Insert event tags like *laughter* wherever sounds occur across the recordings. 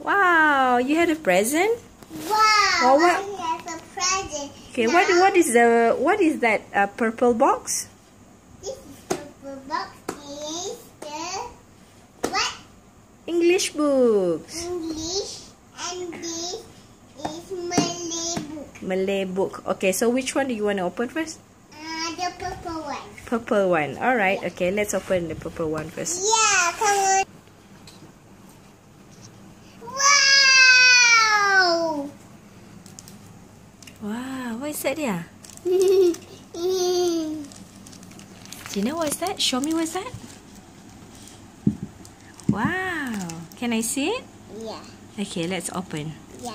Wow, you had a present? Wow, Oh, what- I have a present. Okay, what what is the what is that uh, purple box? This is the box is the what? English books. English and this is Malay book. Malay book. Okay, so which one do you want to open first? Uh, the purple one. Purple one. All right. Okay, let's open the purple one first. Yeah, come on. Wow, what is that there? Gina, what is that? Show me what's that? Wow. Can I see it? yeah, Okay, let's open. yeah.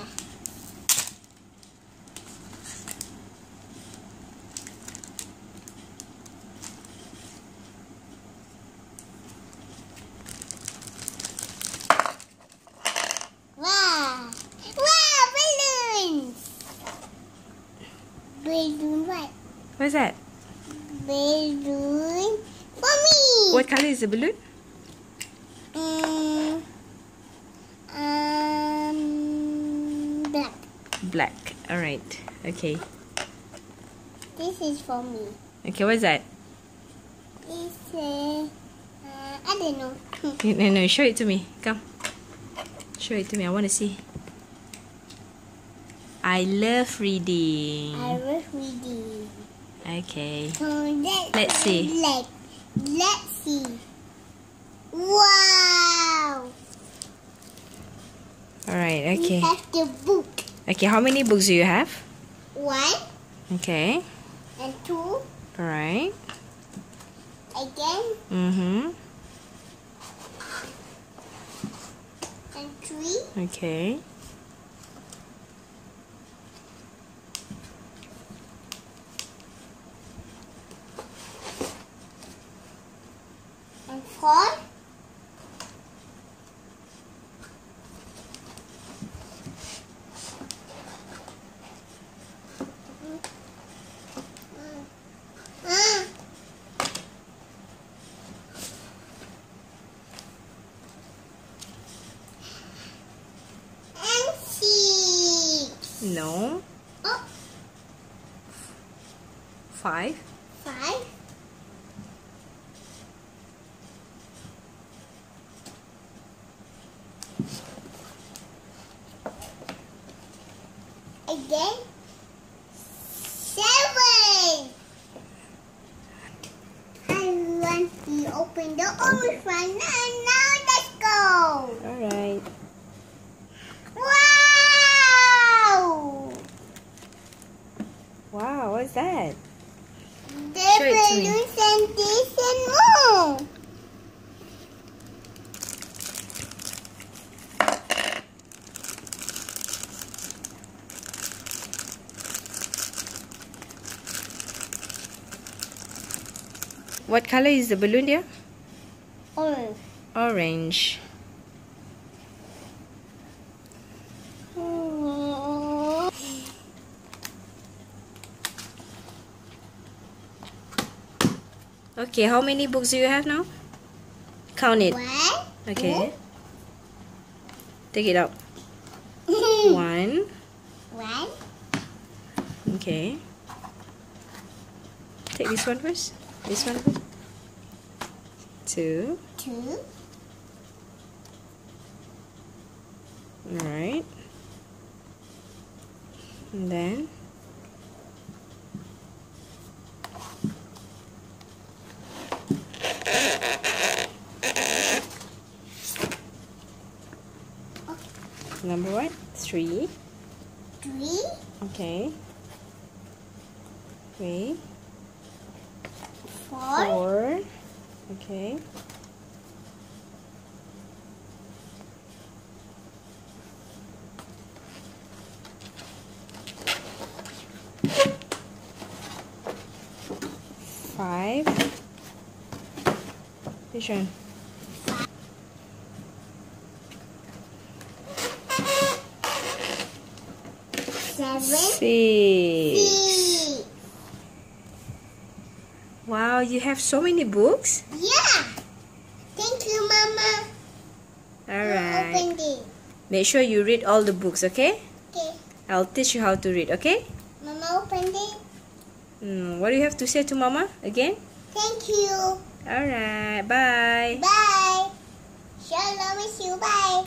What's that? Balloon for me! What color is the balloon? Um, um, black. Black. All right. Okay. This is for me. Okay, what's that? It's uh, uh, I don't know. *laughs* No, no, show it to me. Come. Show it to me. I want to see. I love reading. I was reading. Okay. Let's, see. Let, let's see. Wow! All right. We Okay. have the book. Okay. How many books do you have? One Okay. and two. All right. Again Mm-hmm. and three. Okay. and four. Mm. And six. No. Oh. Five. five. Again. Seven. I want to open the orange one. Now, now let's go. All right. Wow! Wow. What's that? The Show it to and this and more. What color is the balloon there? Orange. Orange. Okay. How many books do you have now? Count it. One. Okay. Take it out. *laughs* One. One. Okay. Take this one first. This one first. Two. Two. Alright. And then. Number what? Three. Three. Okay. Three. Four. Four. Okay. Five. Which one? See. Six. Wow, you have so many books? Yeah. Thank you, Mama. Alright. Make sure you read all the books, okay? Okay. I'll teach you how to read, okay? Mama, open it. Mm, what do you have to say to Mama again? Thank you. Alright, bye. Bye. Shalom, you. Bye.